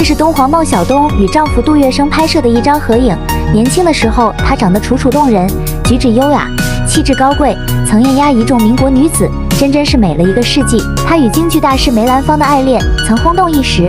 这是敦煌孟小东与丈夫杜月笙拍摄的一张合影。年轻的时候，她长得楚楚动人，举止优雅，气质高贵，曾艳压一众民国女子，真真是美了一个世纪。她与京剧大师梅兰芳的爱恋曾轰动一时。